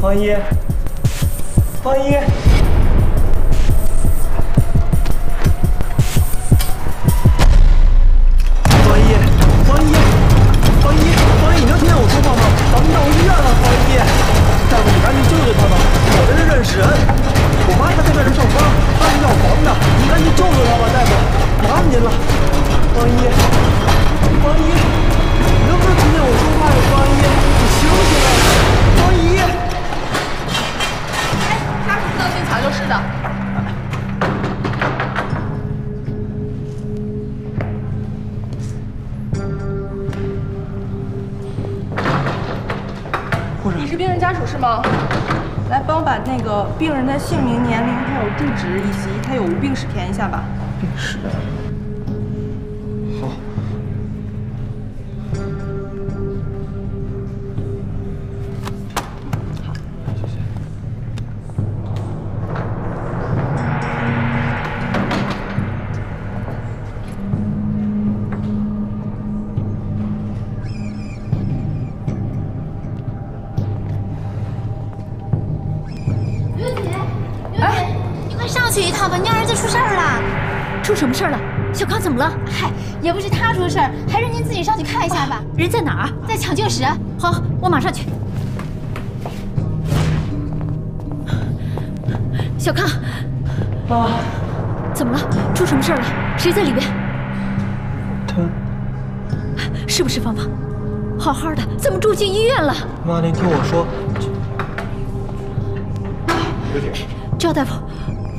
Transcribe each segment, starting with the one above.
方一，方一。方一，方一，方一，方一，你能听见我说话吗？咱们到医院了，方一，大夫，你赶紧救救他吧！我在这认识人，我妈她在那儿上班，她是药房的，你赶紧救救她吧，大夫，麻烦您了，方一，方一，你能不能听见我说话？呀？方一，你醒醒啊！抢救室的。你是病人家属是吗？来，帮我把那个病人的姓名、年龄还有住址以及他有无病史填一下吧。病史。也不是他出事儿，还是您自己上去看一下吧。人在哪儿？在抢救室。好，我马上去。小康，妈，怎么了？出什么事儿了？谁在里边？他，是不是芳芳？好好的，怎么住进医院了？妈，您听我说，刘姐，赵大夫，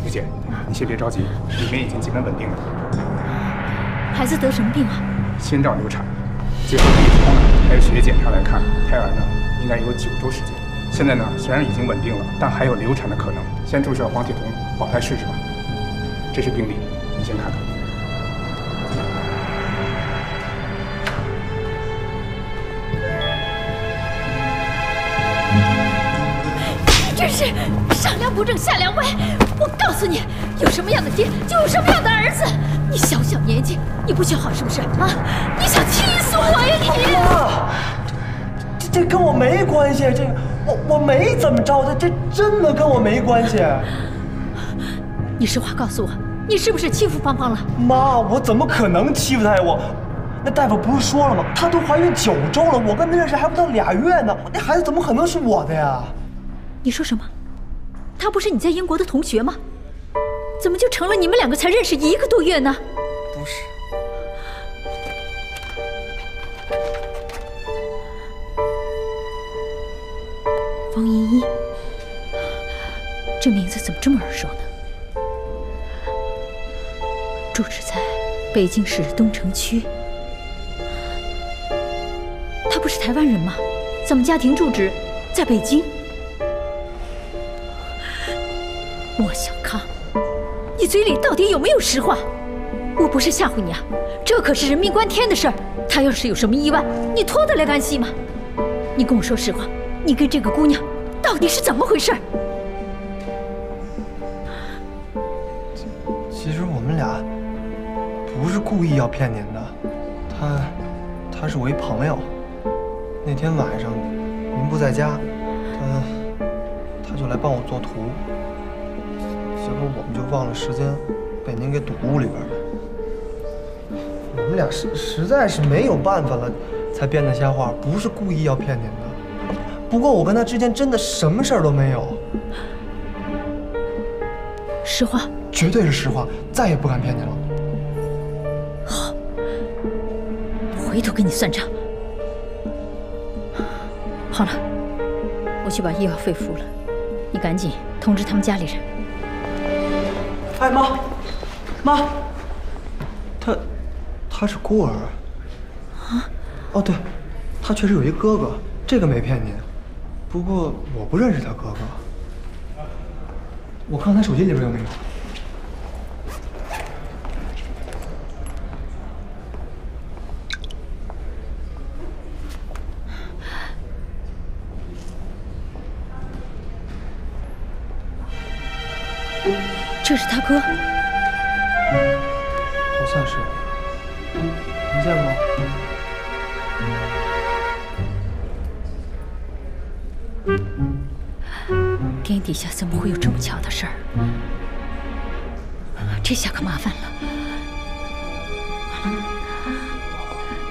刘姐，你先别着急，里面已经基本稳定了。孩子得什么病啊？先兆流产，结合病理通还有血液检查来看，胎儿呢应该有九周时间。现在呢虽然已经稳定了，但还有流产的可能。先注射黄体酮保胎试试吧。这是病例，你先看看。这是上梁不正下梁歪！我告诉你，有什么样的爹，就有什么样的儿子。你小小年纪，你不学好是不是啊？你想气死我呀你！妈，这这跟我没关系，这个我我没怎么着，他这真的跟我没关系。你实话告诉我，你是不是欺负芳芳了？妈，我怎么可能欺负她呀？我，那大夫不是说了吗？她都怀孕九周了，我跟她认识还不到俩月呢，那孩子怎么可能是我的呀？你说什么？他不是你在英国的同学吗？怎么就成了你们两个才认识一个多月呢？不是。方依依，这名字怎么这么耳熟呢？住址在北京市东城区。他不是台湾人吗？怎么家庭住址在北京？你嘴里到底有没有实话？我不是吓唬你啊，这可是人命关天的事儿。他要是有什么意外，你脱得来干系吗？你跟我说实话，你跟这个姑娘到底是怎么回事？其实我们俩不是故意要骗您的，他他是我一朋友。那天晚上您不在家，他他就来帮我做图，结果我们就忘了时间，被您给堵屋里边了。我们俩实实在是没有办法了，才编的瞎话，不是故意要骗您的。不过我跟他之间真的什么事儿都没有，实话，绝对是实话，再也不敢骗您了。好，回头跟你算账。好了，我去把医药费付了，你赶紧通知他们家里人。哎妈，妈，他他是孤儿啊？哦对，他确实有一哥哥，这个没骗您。不过我不认识他哥哥，我看他手机里边有没有。这是他哥，好像是。你见过？天底下怎么会有这么巧的事儿？这下可麻烦了，完了，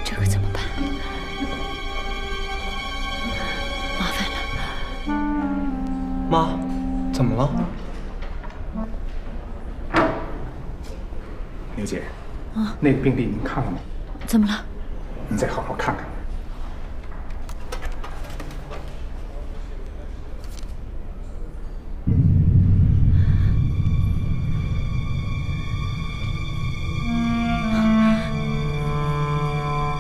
这可怎么办？麻烦了，妈，怎么了？姐，啊，那个病历您看了吗？怎么了？你再好好看看。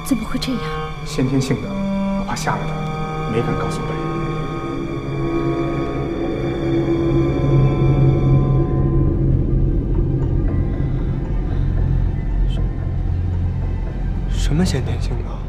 怎么会这样？先天性的，我怕吓了他，没敢告诉本先天性的？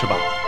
是吧？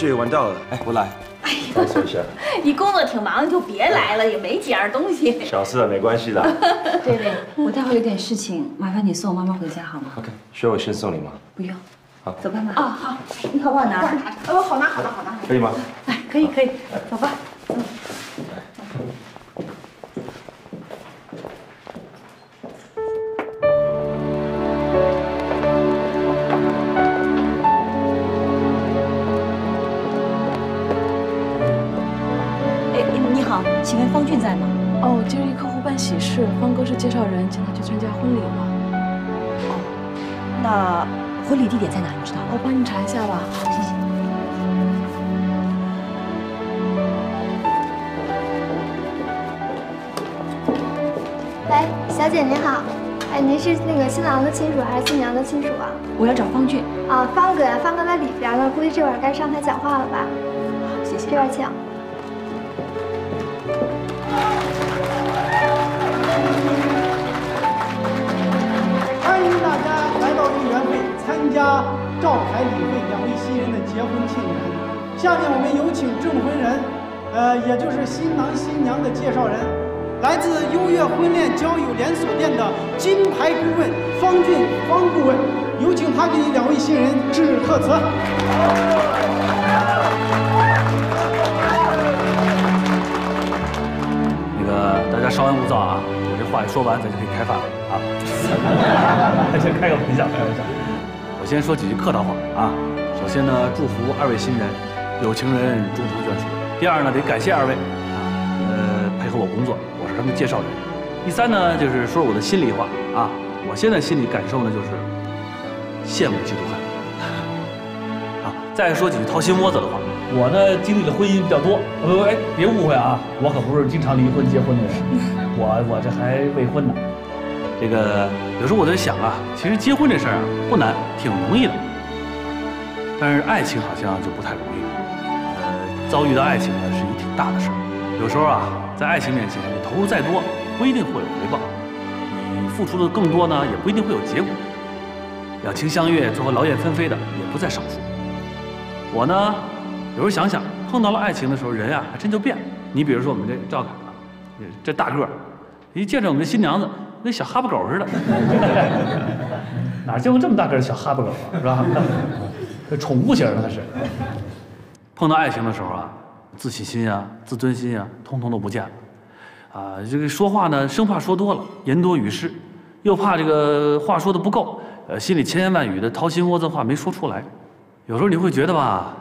对不起，对不起，晚到了。哎，我来。哎呀，坐一下。你工作挺忙，就别来了，也没几样东西。小事啊，没关系的。对对，我待会有点事情，麻烦你送我妈妈回家好吗？OK，需要我先送你吗？不用。好，走吧，妈。哦，好。你好不好拿？哦，好拿，好拿，好拿。可以吗？哎，可以，可以。走吧。喂，小姐您好，哎，您是那个新郎的亲属还是新娘的亲属啊？我要找方俊。啊，方哥呀，方哥在里边呢，估计这会儿该上台讲话了吧？好，谢谢。这边请。欢迎大家来到应援会，参加召开礼会两位新人的结婚庆典。下面我们有请证婚人，呃，也就是新郎新娘的介绍人，来自优越婚恋交友连锁店的金牌顾问方俊方顾问，有请他给两位新人致贺词。那个大家稍安勿躁啊，我这话一说完，咱就可以开饭了啊。先开个玩笑，开玩笑。我先说几句客套话啊。首先呢，祝福二位新人有情人终成眷属。第二呢，得感谢二位啊，呃，配合我工作，他们介绍人。第三呢，就是说我的心里话啊，我现在心里感受呢就是羡慕嫉妒恨。啊，再说几句掏心窝子的话，我呢经历的婚姻比较多，呃，哎，别误会啊，我可不是经常离婚结婚的人，我我这还未婚呢。这个有时候我在想啊，其实结婚这事儿啊不难，挺容易的。但是爱情好像就不太容易。呃，遭遇到爱情呢是一挺大的事儿。有时候啊，在爱情面前，投入再多，不一定会有回报；你付出的更多呢，也不一定会有结果。两情相悦，最后劳燕分飞的也不在少数。我呢，有时候想想，碰到了爱情的时候，人啊还真就变了。你比如说我们这赵凯啊，这大个儿，一见着我们这新娘子。跟小哈巴狗似的，哪见过这么大个的小哈巴狗啊？是吧？这宠物型的那是。碰到爱情的时候啊，自信心啊、自尊心啊，通通都不见了。啊，这个说话呢，生怕说多了，言多语失，又怕这个话说的不够，呃，心里千言万语的掏心窝子话没说出来。有时候你会觉得吧，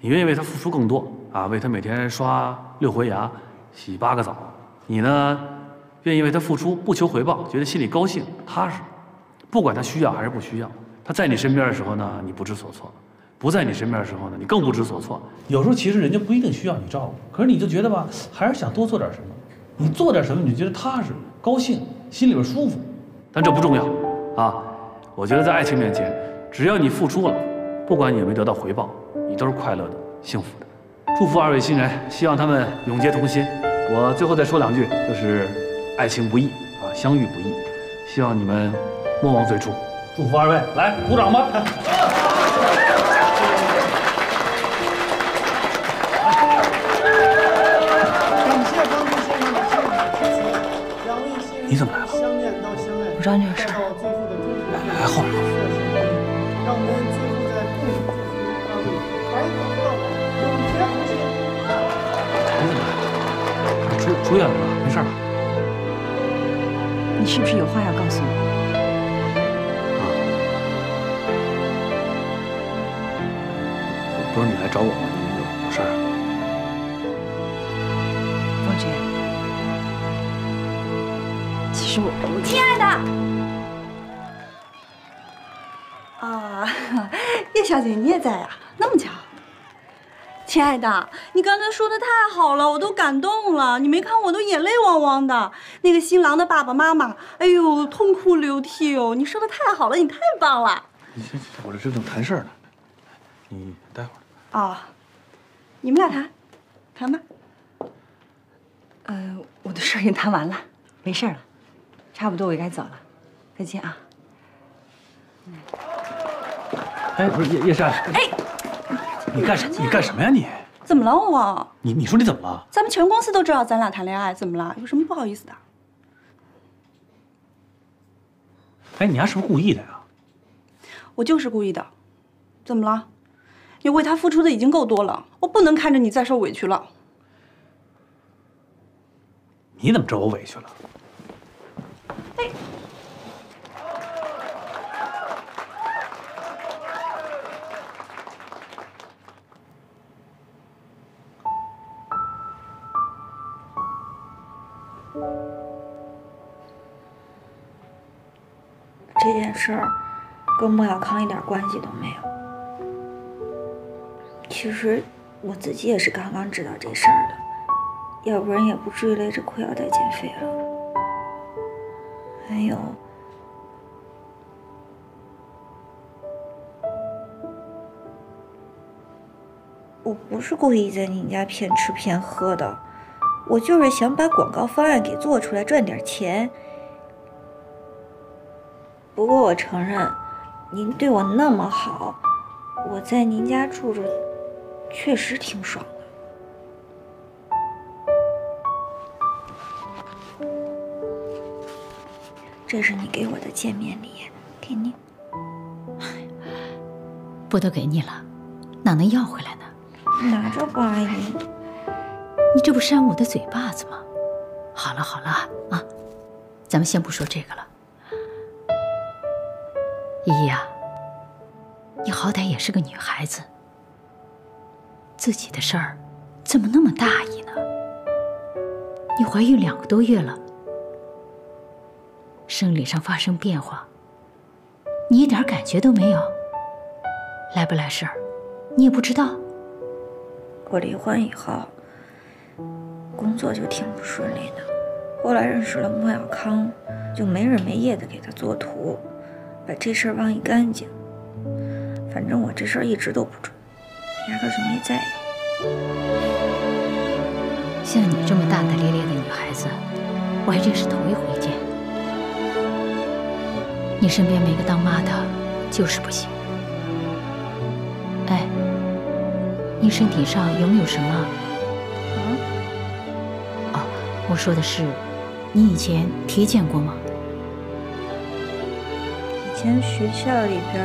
你愿意为他付出更多啊，为他每天刷六回牙、洗八个澡，你呢？愿意为他付出，不求回报，觉得心里高兴踏实。不管他需要还是不需要，他在你身边的时候呢，你不知所措；不在你身边的时候呢，你更不知所措。有时候其实人家不一定需要你照顾，可是你就觉得吧，还是想多做点什么。你做点什么，你就觉得踏实、高兴，心里边舒服。但这不重要啊！我觉得在爱情面前，只要你付出了，不管你有没有得到回报，你都是快乐的、幸福的。祝福二位新人，希望他们永结同心。我最后再说两句，就是。爱情不易啊，相遇不易，希望你们莫忘最初。祝福二位，来鼓掌吧！你怎么来了？相恋到相爱，不知道你有事。到最后的终点。来来后面。让我们最后再共同祝福二位白头到老，永结同心。你怎么来了？出出院了吧？没事吧？你是不是有话要告诉我？啊，不是你来找我吗？亲爱的啊，叶小姐你也在呀？那么巧。亲爱的，你刚才说的太好了，我都感动了。你没看我都眼泪汪汪的。那个新郎的爸爸妈妈，哎呦，痛哭流涕哦。你说的太好了，你太棒了。你先，我这正谈事儿呢，你待会儿。啊，你们俩谈，谈吧。呃，我的事儿已经谈完了，没事了，差不多我也该走了，再见啊。哎，不是叶叶珊。哎。你干什？你干什么呀你？怎么了我？你你说你怎么了？咱们全公司都知道咱俩谈恋爱，怎么了？有什么不好意思的？哎，你丫是不是故意的呀？我就是故意的。怎么了？你为他付出的已经够多了，我不能看着你再受委屈了。你怎么知道我委屈了？这件事儿跟莫小康一点关系都没有。其实我自己也是刚刚知道这事儿的，要不然也不至于勒着裤腰带减肥了。还有，我不是故意在你家骗吃骗喝的，我就是想把广告方案给做出来赚点钱。不过我承认，您对我那么好，我在您家住着确实挺爽的。这是你给我的见面礼，给你。不都给你了，哪能要回来呢？拿着吧，阿姨。你这不扇我的嘴巴子吗？好了好了啊，咱们先不说这个了。依依啊，你好歹也是个女孩子，自己的事儿怎么那么大意呢？你怀孕两个多月了，生理上发生变化，你一点感觉都没有？来不来事儿，你也不知道？我离婚以后，工作就挺不顺利的。后来认识了莫小康，就没日没夜的给他做图，把这事儿忘一干净。反正我这事儿一直都不准，压根就没在意。像你这么大大咧咧的女孩子，我还真是头一回见。你身边没个当妈的，就是不行。哎，你身体上有没有什么？啊？哦，我说的是，你以前体检过吗？以前学校里边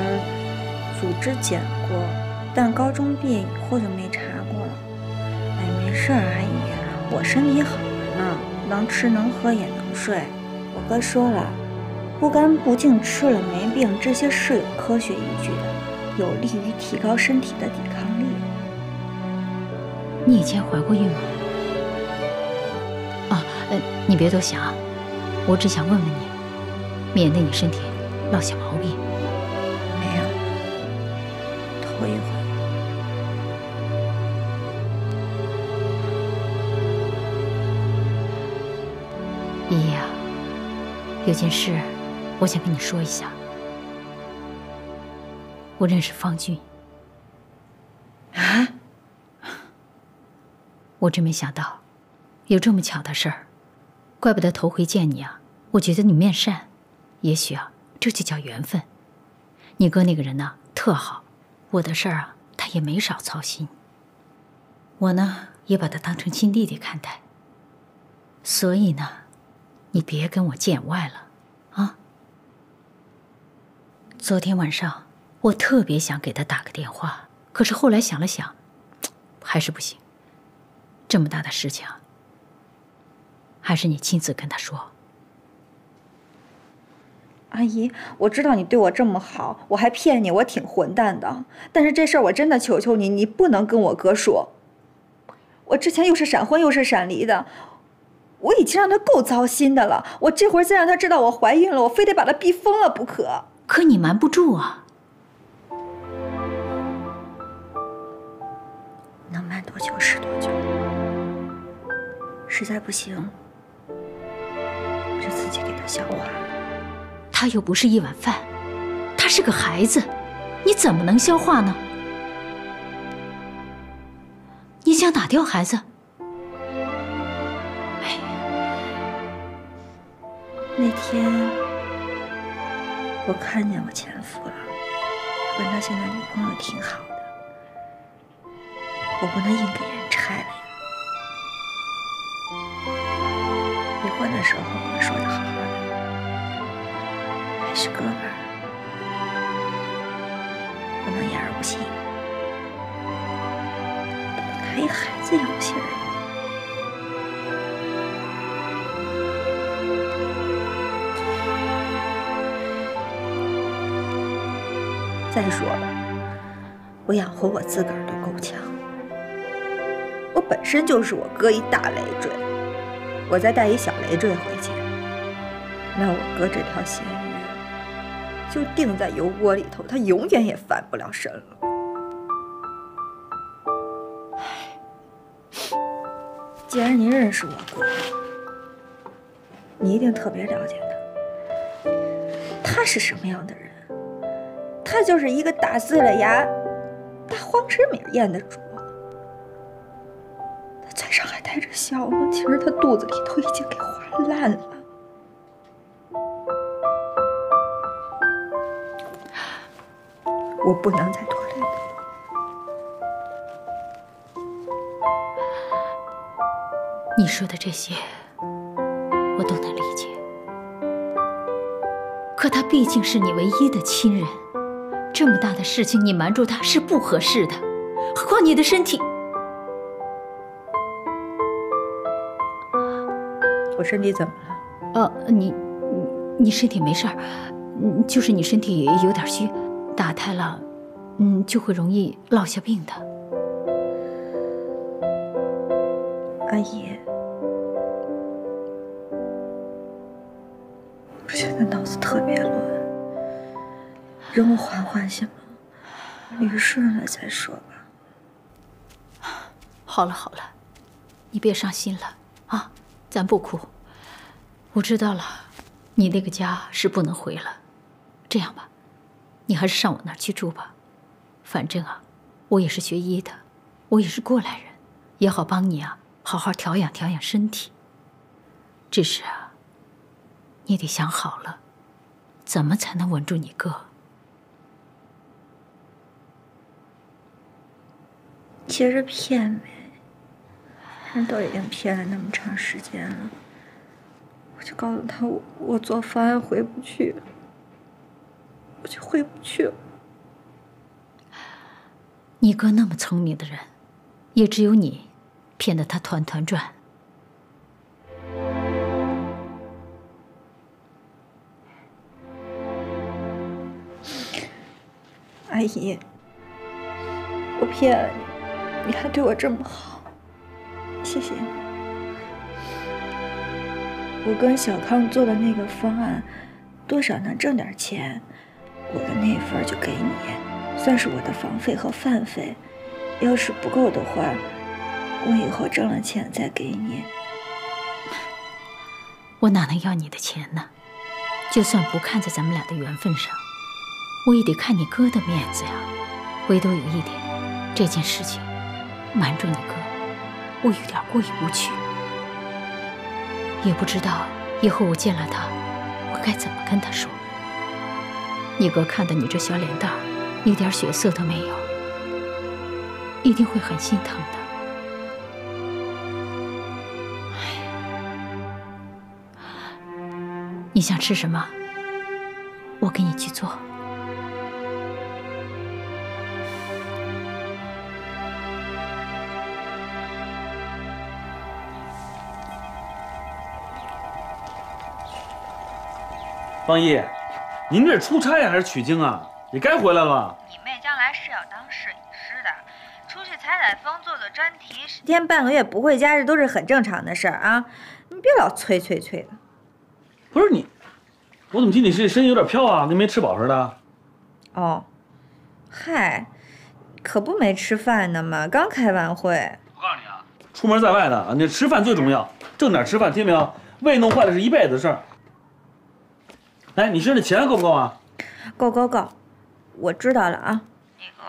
组织检过，但高中毕业以后就没查过了。哎，没事儿，阿姨，我身体好着呢，能吃能喝也能睡。我哥说了，不干不净吃了没病，这些是有科学依据的，有利于提高身体的抵抗力。你以前怀过孕吗？啊，呃，你别多想，我只想问问你，免得你身体落下毛病。没有，头一回。依依啊，有件事我想跟你说一下。我认识方俊。啊？我真没想到，有这么巧的事儿，怪不得头回见你啊！我觉得你面善，也许啊，这就叫缘分。你哥那个人呢，特好，我的事儿啊，他也没少操心。我呢，也把他当成亲弟弟看待。所以呢，你别跟我见外了，啊！昨天晚上我特别想给他打个电话，可是后来想了想，还是不行。这么大的事情，还是你亲自跟他说。阿姨，我知道你对我这么好，我还骗你，我挺混蛋的。但是这事儿我真的求求你，你不能跟我哥说。我之前又是闪婚又是闪离的，我已经让他够糟心的了。我这会儿再让他知道我怀孕了，我非得把他逼疯了不可。可你瞒不住啊。能瞒多久是多久。实在不行，我就自己给他消化了。他又不是一碗饭，他是个孩子，你怎么能消化呢？你想打掉孩子？哎呀，那天我看见我前夫了，跟他现在女朋友挺好的，我不能硬给人拆了呀。离婚的时候我们说的好好的，还是哥们儿，不能言而无信。还一孩子也不信再说了，我养活我自个儿都够呛，我本身就是我哥一大累赘，我再带一小累赘回去，那我哥这条咸鱼就定在油锅里头，他永远也翻不了身了。既然您认识我哥，你一定特别了解他。他是什么样的人？他就是一个打碎了牙、大黄纸米咽的主。他嘴上还带着笑呢，其实他肚子里头已经给划烂了。我不能再拖累他。你说的这些，我都能理解。可他毕竟是你唯一的亲人，这么大的事情你瞒住他是不合适的。何况你的身体……我身体怎么了？呃，你你你身体没事儿，嗯，就是你身体有点虚，打胎了，嗯，就会容易落下病的。阿姨，我现在脑子特别乱，让我缓缓行吗？捋顺了再说吧。好了好了，你别伤心了啊，咱不哭。我知道了，你那个家是不能回了。这样吧，你还是上我那儿去住吧。反正啊，我也是学医的，我也是过来人，也好帮你啊，好好调养调养身体。只是啊，你得想好了，怎么才能稳住你哥？接着骗呗，人都已经骗了那么长时间了，我就告诉他我我做方案回不去，我就回不去了。你哥那么聪明的人，也只有你骗得他团团转。阿姨，我骗了你，你还对我这么好，谢谢你。我跟小康做的那个方案，多少能挣点钱，我的那份就给你，算是我的房费和饭费。要是不够的话，我以后挣了钱再给你。我哪能要你的钱呢？就算不看在咱们俩的缘分上，我也得看你哥的面子呀。唯独有一点，这件事情瞒住你哥，我有点过意不去。也不知道以后我见了他，我该怎么跟他说。你哥看到你这小脸蛋，一点血色都没有，一定会很心疼的。哎你想吃什么？我给你去做。方毅，您这是出差呀还是取经啊？也该回来了。你妹将来是要当摄影师的，出去采采风、做做专题，十天半个月不回家，这都是很正常的事儿啊！你别老催催催的。不是你，我怎么听你这声音有点飘啊？跟没吃饱似的。哦，嗨，可不没吃饭呢嘛，刚开完会。我告诉你啊，出门在外的，你吃饭最重要，正点吃饭，听没有？胃弄坏了是一辈子的事儿。哎，你身上的钱够不够啊？够够够，我知道了啊。那个，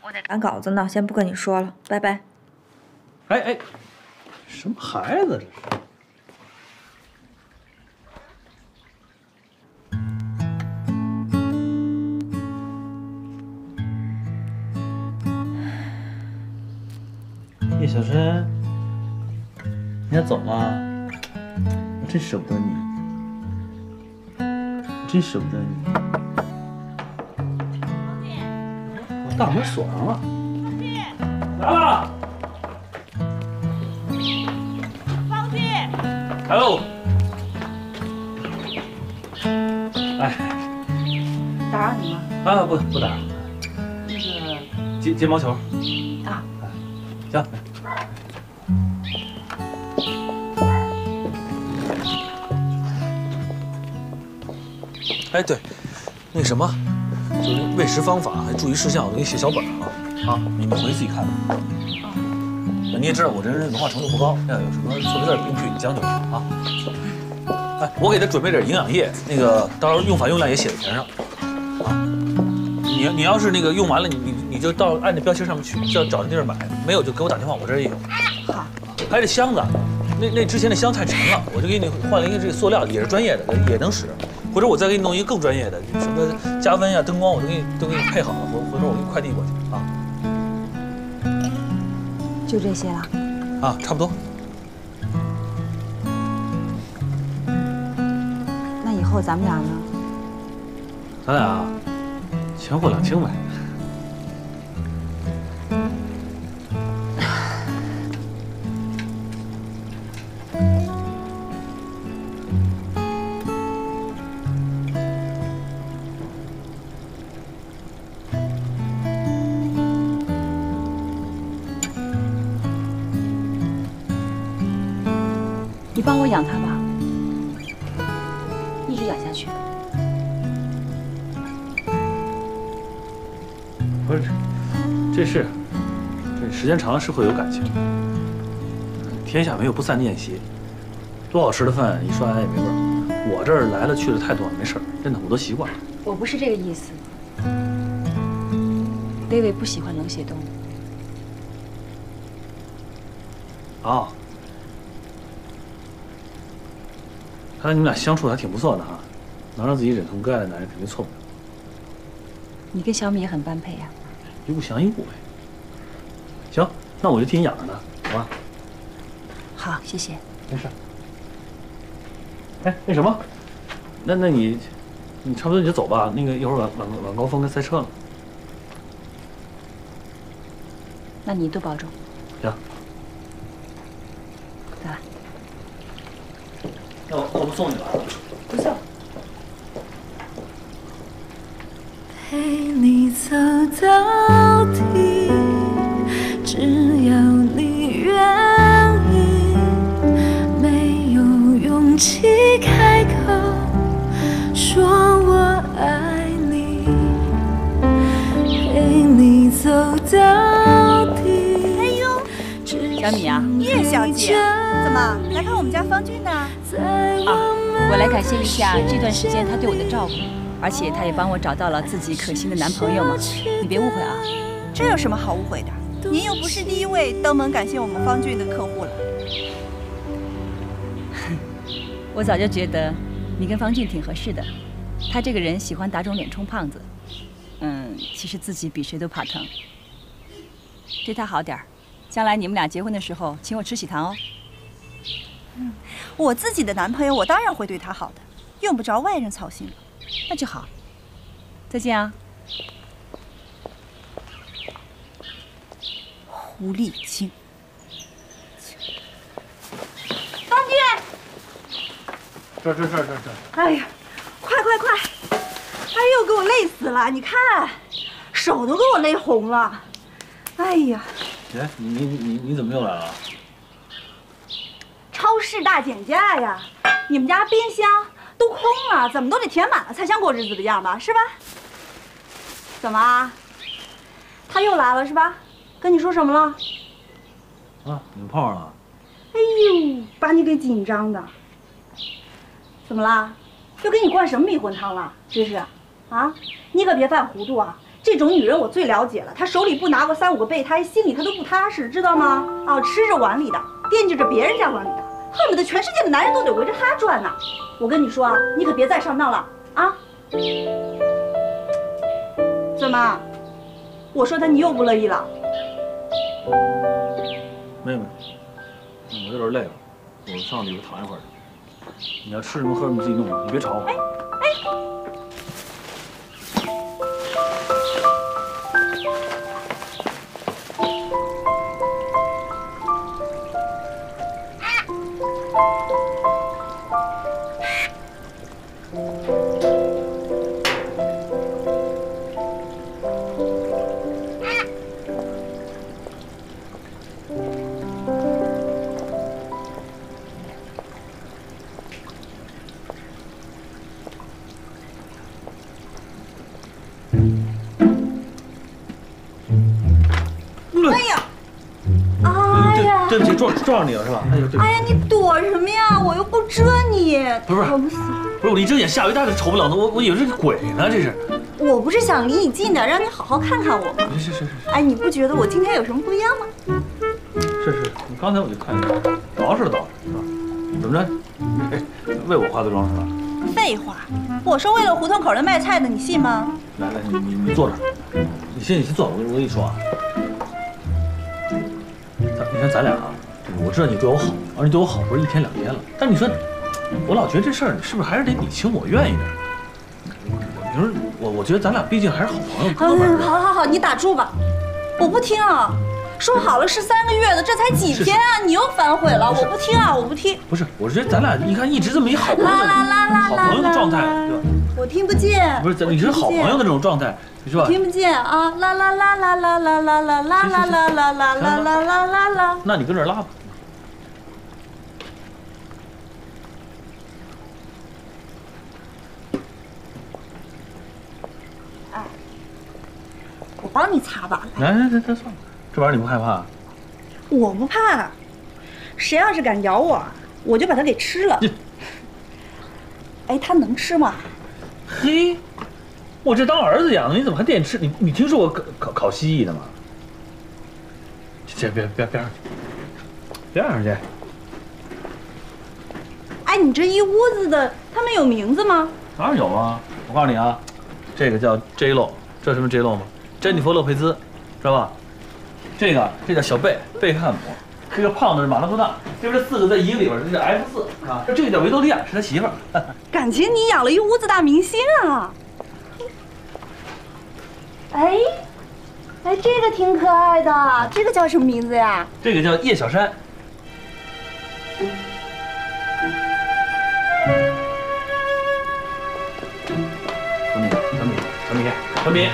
我得赶稿子呢，先不跟你说了，拜拜。哎哎，什么孩子这是？叶小琛，你要走吗？我真舍不得你，我真舍不得你。我大门锁上了。来了。方进，来喽。哎，打扰你吗？啊，不不打扰。那个接接毛球。啊，行。哎，对，那什么，就是喂食方法还注意事项，我都给你写小本上了啊，你你回去自己看啊。你也知道我这人文化程度不高，要有什么错别字、病句，你将就着啊。哎，我给他准备点营养液，那个到时候用法用量也写在钱上啊。你你要是那个用完了，你你你就到按那标签上面去，就要找那地儿买，没有就给我打电话，我这儿也有。好。还有这箱子，那那之前那箱太沉了，我就给你换了一个这个塑料，也是专业的，也能使。回头我再给你弄一个更专业的，什么加温呀、灯光，我都给你都给你配好了，回回头我给你快递过去啊。就这些了。啊，差不多。那以后咱们俩呢？咱俩前后两清呗。帮我养它吧。一直养下去。不是，这是，这时间长了是会有感情。天下没有不散的宴席，多好吃的饭一刷牙也没味儿。我这儿来了去了太多了，没事儿，真的我都习惯了。我不是这个意思。David 不喜欢冷血动物。啊，看来你们俩相处的还挺不错的哈，能让自己忍痛割爱的男人肯定错不了。你跟小米也很般配呀。一物降一物呗。行，那我就替你养着呢，好吧？好，谢谢。没事。哎，那什么，那那你，你差不多你就走吧。那个一会儿晚晚晚高峰该塞车了。那你多保重。行。再来。那我我不送你了。不送。陪你走到底，只要你愿意。没有勇气开口说我爱你，陪你走到底。哎呦，小米啊，叶小姐，怎么来看我们家方俊呢？啊，我来感谢一下这段时间他对我的照顾，而且他也帮我找到了自己可心的男朋友嘛，你别误会啊。这有什么好误会的？您又不是第一位登门感谢我们方俊的客户了。我早就觉得你跟方俊挺合适的，他这个人喜欢打肿脸充胖子，嗯，其实自己比谁都怕疼。对他好点儿，将来你们俩结婚的时候，请我吃喜糖哦。嗯，我自己的男朋友，我当然会对他好的，用不着外人操心了。那就好，再见啊。狐狸精，方俊。这这这这这。哎呀，快快快！哎呦，给我累死了！你看，手都给我勒红了。哎呀，哎，你你你你怎么又来了？超市大减价呀！你们家冰箱都空了，怎么都得填满了才像过日子的样吧？是吧？怎么啊？他又来了是吧？跟你说什么了？啊，你们碰上了？哎呦，把你给紧张的。怎么啦？又给你灌什么迷魂汤了？这是，啊，你可别犯糊涂啊！这种女人我最了解了，她手里不拿个三五个备胎，心里她都不踏实，知道吗？啊，吃着碗里的，惦记着别人家碗里的，恨不得全世界的男人都得围着他转呢。我跟你说啊，你可别再上当了啊！怎么？我说他你又不乐意了？没有没有，我有点累了，我上里边躺一会儿去。你要吃什么喝什么自己弄，你别吵我。哎对不起，撞撞上你了是吧？哎呦，对。哎呀，你躲什么呀？我又不蛰你。不是不是疼死！不是我一睁眼吓我一大跳，瞅不了呢。我我以为是鬼呢，这是。我不是想离你近点，让你好好看看我吗？是是是是。哎，你不觉得我今天有什么不一样吗？是是，你刚才我就看见了，捯饬的捯饬是吧？怎么着？哎，为我化的妆是吧？废话，我说为了胡同口的卖菜的，你信吗？来来，你你你坐这儿，你先你先坐，我我跟你说啊，咱你看咱俩啊，我知道你对我好，而且对我好不是一天两天了，但你说，我老觉得这事儿你是不是还是得你情我愿一点？你说我我觉得咱俩毕竟还是好朋友，哥们儿。好好好，你打住吧，我不听啊。说好了是三个月的，这才几天啊！你又反悔了，我不听啊，我不听。不是，我觉得咱俩你看一直这么一好朋友的好朋友的状态，对吧？听不见。不是，你是好朋友的这种状态，你说吧。听不见啊！啦啦啦啦啦啦啦啦啦啦啦啦啦啦啦啦啦啦。那你跟这拉吧。帮你擦吧，来来来，这算了，这玩意儿你不害怕、我不怕，谁要是敢咬我，我就把它给吃了。哎，它能吃吗？嘿，我这当儿子养的，你怎么还惦吃？你你听说过烤烤烤蜥蜴的吗？这别别别上去，别上去！哎，你这一屋子的，他们有名字吗？当然有啊！我告诉你啊，这个叫 J Lo，知道什么 J Lo 吗？珍妮弗·洛佩兹，知道吧？这个这叫小贝贝克汉姆，这个胖的是马拉多纳，这不是四个在一个里边，这叫 F 四啊。这个叫维多利亚，是他媳妇儿。感情你养了一屋子大明星啊！哎，哎，这个挺可爱的，这个叫什么名字呀？这个叫叶小山。小米，小米，小米，小米，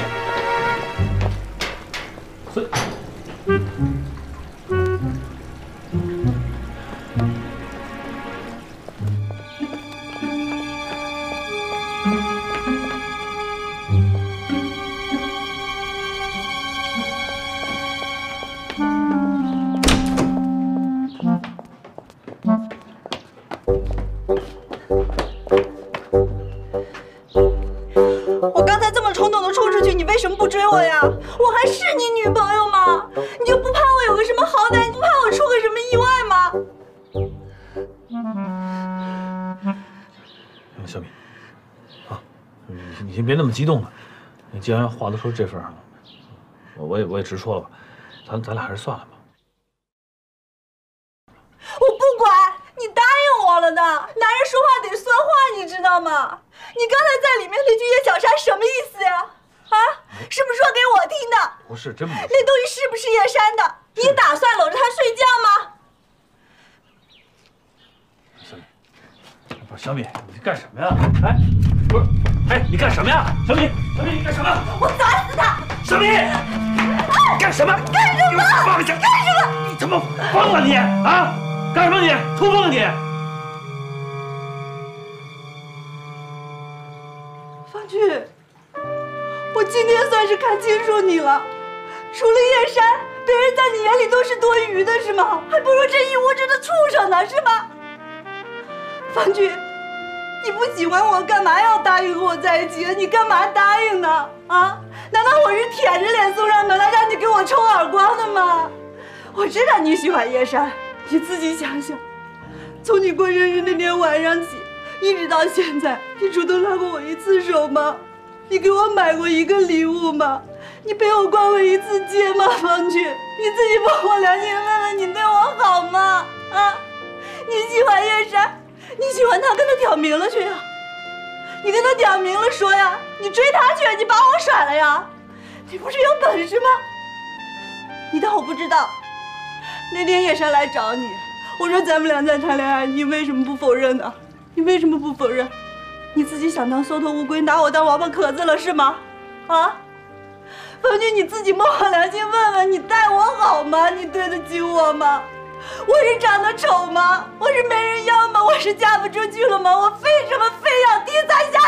为什么不追我呀？我还是你女朋友吗？你就不怕我有个什么好歹？你不怕我出个什么意外吗？小米，啊，你你先别那么激动了。你既然话都说这份上了，我我也我也直说了吧，咱咱俩还是算了吧。我不管，你答应我了的。男人说话得算话，你知道吗？你刚才在里面那句叶小山什么意思呀？啊，是不是说给我听的？不是，真不是。那东西是不是叶山的？你打算搂着他睡觉吗？不是小米，你干什么呀？哎，不是，哎，你干什么呀？小米，小米，你干什么？我打死他！小米，干什么？干什么？放下！干什么？你他妈疯了你啊！干什么你？抽风了你？方俊，我今天算是看清楚你了。除了叶山，别人在你眼里都是多余的，是吗？还不如这一屋子的畜生呢，是吗？方俊，你不喜欢我，干嘛要答应和我在一起？你干嘛答应呢？啊？难道我是舔着脸送上门来让你给我抽耳光的吗？我知道你喜欢叶山，你自己想想，从你过生日那天晚上起，一直到现在，你主动拉过我一次手吗？你给我买过一个礼物吗？你陪我逛过一次街吗？方俊，你自己摸摸良心，问问你对我好吗？啊？你喜欢叶山？你喜欢他，跟他挑明了去呀！你跟他挑明了说呀！你追他去，你把我甩了呀！你不是有本事吗？你当我不知道？那天叶山来找你，我说咱们俩在谈恋爱，你为什么不否认呢？你为什么不否认？你自己想当缩头乌龟，拿我当王八壳子了是吗？啊？方俊，你自己摸摸良心，问问你待我好吗？你对得起我吗？我是长得丑吗？我是没人要吗？我是嫁不出去了吗？我为什么非要低三下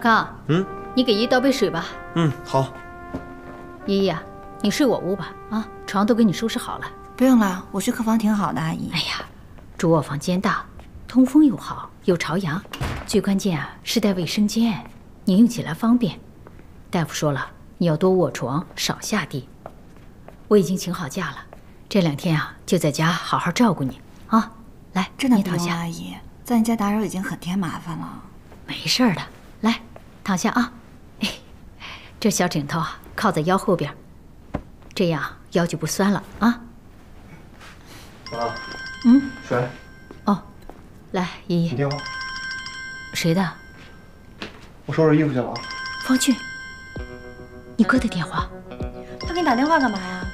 康康，嗯，你给依依倒杯水吧。嗯，好。依依啊，你睡我屋吧。啊，床都给你收拾好了。不用了，我睡客房挺好的，阿姨。哎呀，主卧房间大，通风又好，有朝阳，最关键啊是带卫生间，你用起来方便。大夫说了，你要多卧床，少下地。我已经请好假了，这两天啊就在家好好照顾你啊。来，真的不你躺下。用阿姨，在你家打扰已经很添麻烦了。没事的，来，躺下啊。哎，这小枕头啊，靠在腰后边，这样腰就不酸了啊。妈，嗯，水。哦，来，依依。你电话。谁的？我收拾衣服去了啊。方俊，你哥的电话。他给你打电话干嘛呀？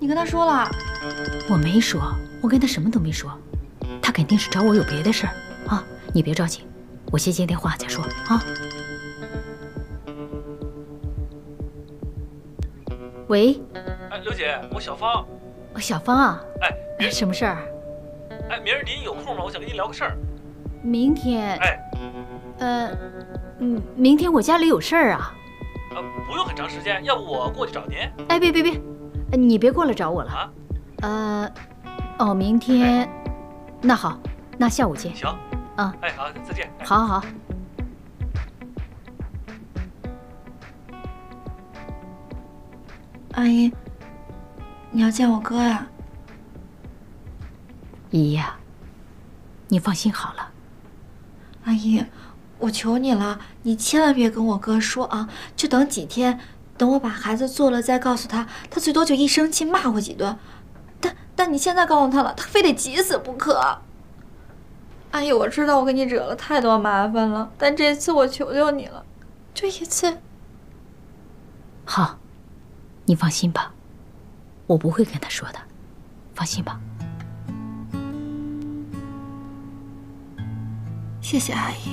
你跟他说了？我没说，我跟他什么都没说，他肯定是找我有别的事儿啊。你别着急，我先接电话再说啊。喂，哎，刘姐，我小芳。小芳啊。哎，什么事儿？哎，明儿您有空吗？我想跟您聊个事儿。明天。哎。呃，嗯，明天我家里有事儿啊。呃，不用很长时间，要不我过去找您。哎，别别别，你别过来找我了。啊。呃，哦，明天，那好，那下午见。行。啊。哎，好，再见。好，好。阿姨，你要见我哥呀？姨呀，你放心好了。阿姨，我求你了，你千万别跟我哥说啊！就等几天，等我把孩子做了再告诉他。他最多就一生气骂我几顿，但但你现在告诉他了，他非得急死不可。阿姨，我知道我给你惹了太多麻烦了，但这次我求求你了，就一次。好，你放心吧，我不会跟他说的，放心吧。谢谢阿姨。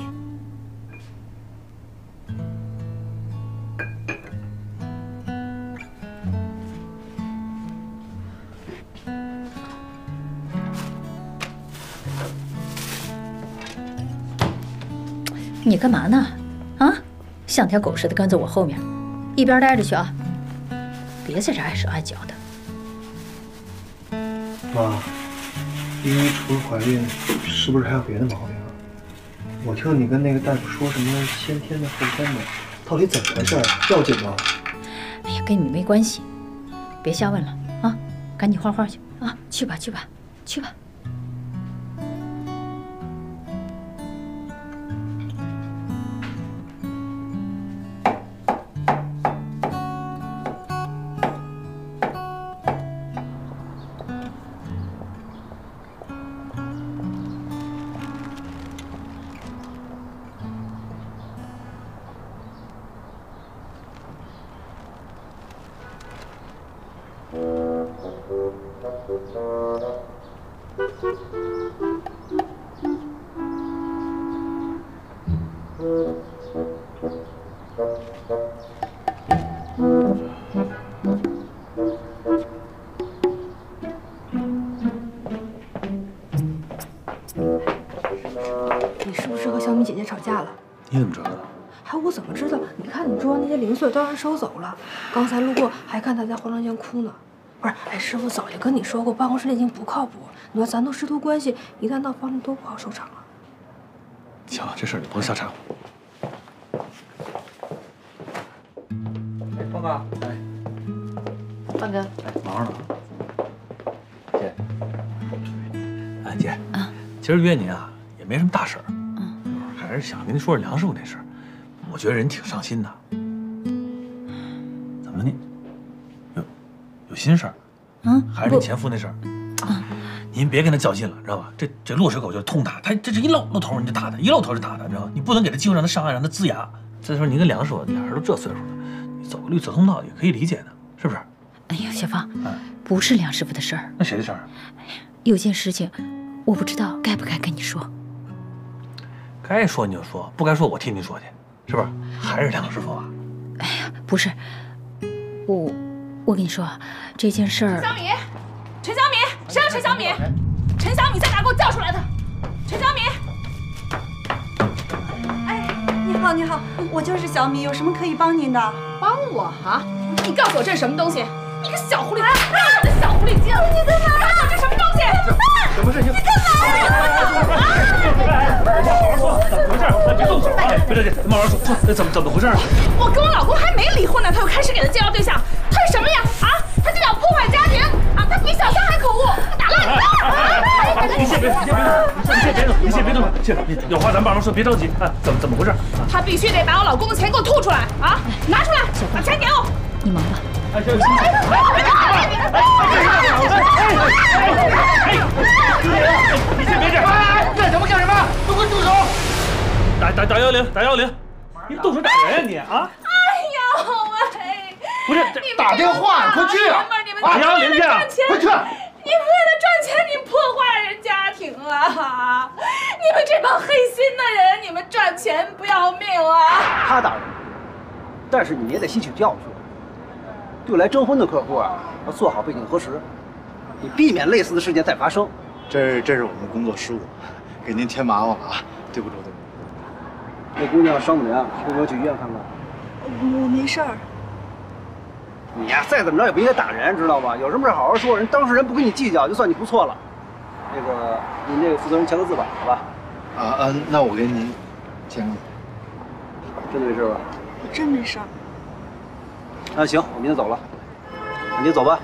你干嘛呢？啊，像条狗似的跟在我后面，一边待着去啊！别在这碍手碍脚的。妈，依依除了怀孕，是不是还有别的毛病啊？我听你跟那个大夫说什么先天的后天的，到底怎么回事？要紧吗？哎呀，跟你没关系，别瞎问了啊！赶紧画画去啊！去吧，去吧，去吧。上那些零碎都让人收走了，刚才路过还看他在化妆间哭呢。不是，哎，师傅早就跟你说过，办公室恋情不靠谱。你说咱都师徒关系，一旦闹翻了多不好收场啊。行了，这事儿你不用瞎掺和。哎，峰哥，哎，范哥，哎，忙着呢。姐，哎姐，啊，今儿约您啊，也没什么大事儿，嗯，还是想跟您说说梁师傅那事儿。我觉得人挺上心的。心事儿？嗯，还是你前夫那事儿？啊，您别跟他较劲了，知道吧？这这落水狗就是痛打，他这是一露露头你就打他，一露头就打他，知道吧？你不能给他机会让他上岸，让他呲牙。再说您跟梁师傅俩人都这岁数了，你走个绿色通道也可以理解的，是不是？哎呀，小芳，不是梁师傅的事儿。那谁的事儿？有件事情，我不知道该不该跟你说。该说你就说，不该说我替你说去，是不是？还是梁师傅啊？哎呀，不是，我我跟你说啊，这件事儿。小米，陈小米，谁让陈小米？陈小米在哪？给我叫出来的！陈小米。哎，你好，你好，我就是小米，有什么可以帮您的？帮我啊？你告诉我这是什么东西？你个小狐狸，让我的小狐狸精！你在哪？告诉我这什么？什么事情？你干嘛？好好说，怎么回事？别动手啊！别着急，慢慢说，说怎么怎么回事？我跟我老公还没离婚呢，他就开始给他介绍对象，他是什么呀？啊，他就想破坏家庭啊！他比小三还可恶！他打烂你！你先别，你先别动，你先别动，你先别动，先你有话咱慢慢说，别着急。哎，怎么怎么回事？他必须得把我老公的钱给我吐出来啊！拿出来，把钱给我。你忙吧。哎，行行行。你先别这样！干什么干什么？都给我住手！打打打幺零，打幺零！你动手打人呀你啊！哎呦喂！不是打电话，快去啊！你们打幺零去啊赚钱，快去！你们为了赚钱，你破坏人家庭啊！你们这帮黑心的人，你们赚钱不要命啊！他打人，但是你也得吸取教训。对来征婚的客户啊，要做好背景核实，以避免类似的事件再发生。这这是我们的工作失误，给您添麻烦了啊，对不住对不住。那姑娘伤怎么样？要不要去医院看看？我没事儿。你呀、再怎么着也不应该打人，知道吧？有什么事好好说，人当事人不跟你计较，就算你不错了。那个，您这个负责人签个字吧，好吧？啊啊，那我给您签个。真的没事吧？我真没事儿。那行，我明天走了，你走吧。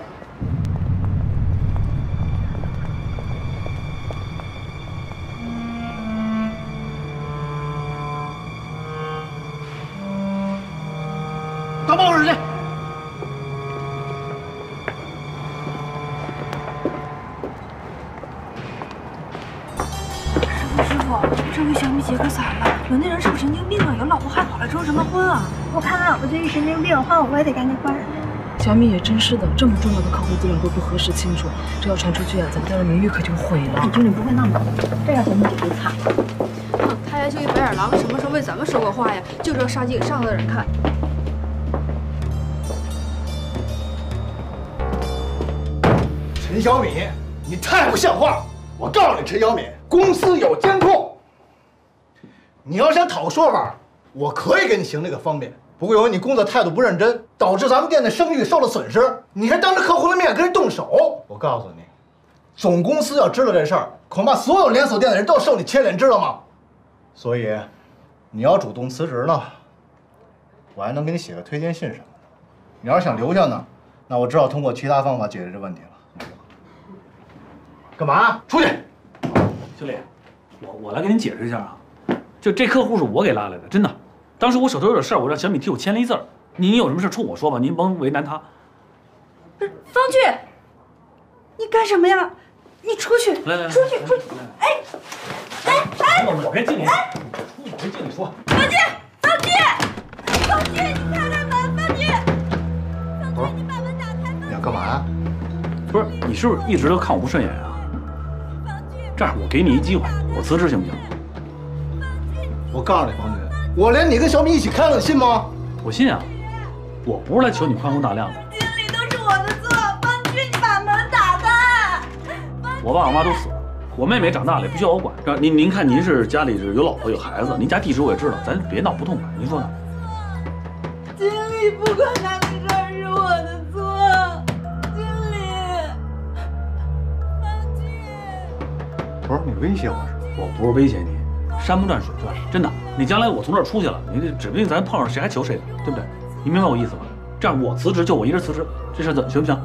我我也得赶紧换人。小米也真是的，这么重要的客户资料都不核实清楚，这要传出去啊，咱们家的名誉可就毁了。你经理不会那么，这让小米姐就惨了。哼他家就一白眼狼，什么时候为咱们说过话呀？就知道杀鸡给上头的人看。陈小米，你太不像话！我告诉你，陈小米，公司有监控。你要想讨说法，我可以给你行这个方便。不过由于你工作态度不认真，导致咱们店的声誉受了损失，你还当着客户的面跟人动手。我告诉你，总公司要知道这事儿，恐怕所有连锁店的人都要受你牵连，知道吗？所以，你要主动辞职呢，我还能给你写个推荐信什么的。你要是想留下呢，那我只好通过其他方法解决这问题了。干嘛？出去！经理，我我来给您解释一下啊，就这客户是我给拉来的，真的。当时我手头有点事儿，我让小米替我签了一字儿。您有什么事冲我说吧，您甭为难他。方俊，你干什么呀？你出去！来来来出去！出去！哎哎哎！我跟经理，哎我跟经理说，方俊，方俊，方俊，你开开门，方俊，方俊，你把门打开。你要干嘛呀？不是你是不是一直都看我不顺眼啊？这样，我给你一机会，我辞职行不行？我告诉你，方军，我连你跟小米一起开了，你信吗？我信啊，我不是来求你宽宏大量的。经理都是我的错，方俊，你把门打开。我爸我妈都死了，我妹妹长大了也不需要我管。这您您看您是家里是有老婆有孩子，您家地址我也知道，咱别闹不痛快，您说呢？经理，不管他的事儿是我的错，经理。方俊不是你威胁我是？我不是威胁你，山不转水转，真的。你将来我从这儿出去了，你这指不定咱碰上谁还求谁呢，对不对？你明白我意思吗？这样我辞职就我一人辞职，这事儿怎行不行？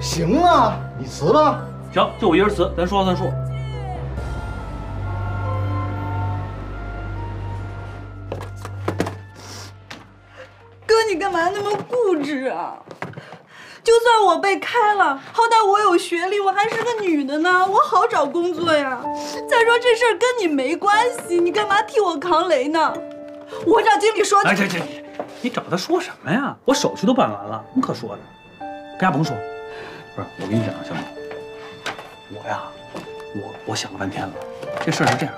行啊，你辞吧。行，就我一人辞，咱说话算数。哥，你干嘛那么固执啊？就算我被开了，好歹我有学历，我还是个女的呢，我好找工作呀。再说这事儿跟你没关系，你干嘛替我扛雷呢？我找经理说。哎，这这，你找他说什么呀？我手续都办完了，你可说的？跟家甭说。不是，我跟你讲啊，小米，我呀，我我想了半天了，这事儿是这样，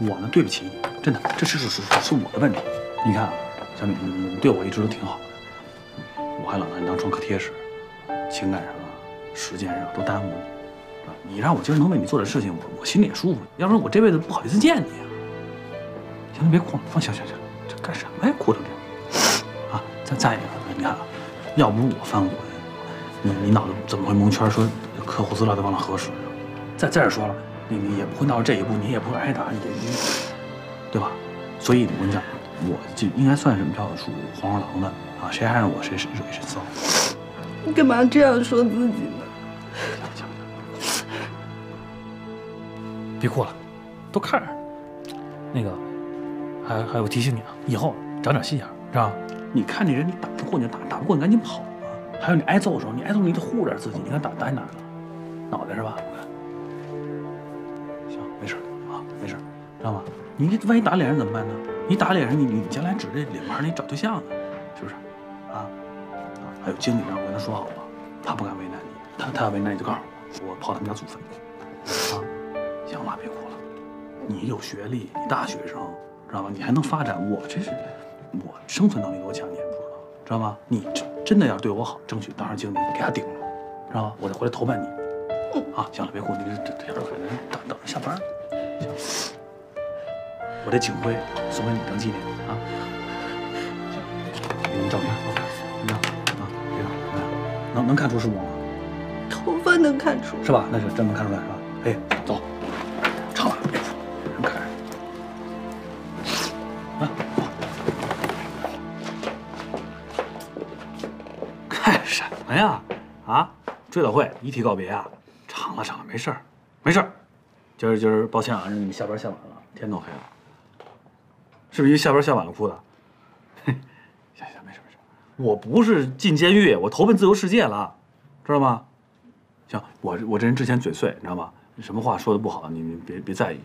我呢对不起你，真的，这事是是是我的问题。你看啊，小米，你你对我一直都挺好的，我还老拿你当创可贴使，情感上啊、时间上都耽误你。你让我今儿能为你做点事情，我我心里也舒服。要不然我这辈子不好意思见你啊。行了，别哭了，放行行行，这干什么呀？哭成这样啊！再再一个，你看，要不是我翻过来，你你脑子怎么会蒙圈说客户资料都忘了核实？再再者说了，你你也不会闹到这一步，你也不会挨打，你你对吧？所以我跟你讲，我就应该算是叫属黄鼠狼的啊，谁挨上我谁谁惹谁臊。你干嘛这样说自己呢？别哭了，都看着。那个，还还有提醒你啊，以后长点心眼儿，知道吧？你看这人，你打得过你就打，打不过你赶紧跑啊！还有你挨揍的时候，你挨揍你得护着点自己。你看打打你哪了？脑袋是吧？行，没事啊，没事，知道吗？你万一打脸上怎么办呢？你打脸上，你你将来指着脸盘你找对象呢，是不是？啊，还有经理让我跟他说好了，他不敢为难你，他他要为难你就告诉我，我跑他们家祖坟。啊，行了，别哭了，你有学历，你大学生，知道吧？你还能发展，我这是我生存能力多强你也不知道，知道吗？你真真的要对我好，争取当上经理，给他顶了，知道吧？我再回来投奔你。啊，行了，别哭，你这这这点可能等等着下班。行，我这警徽送给你当纪念啊。给你照片能能看出是我吗？头发能看出。是吧？那是真能看出来是吧？哎，走，唱了，别哭，真可爱。啊，干什么呀？啊，追悼会遗体告别啊？唱了唱了，没事儿，没事儿。今儿今儿抱歉啊，让你们下班下晚了，天都黑了。是不是因为下班下晚了哭的？我不是进监狱，我投奔自由世界了，知道吗？行，我我这人之前嘴碎，你知道吗？什么话说的不好，你们别别在意。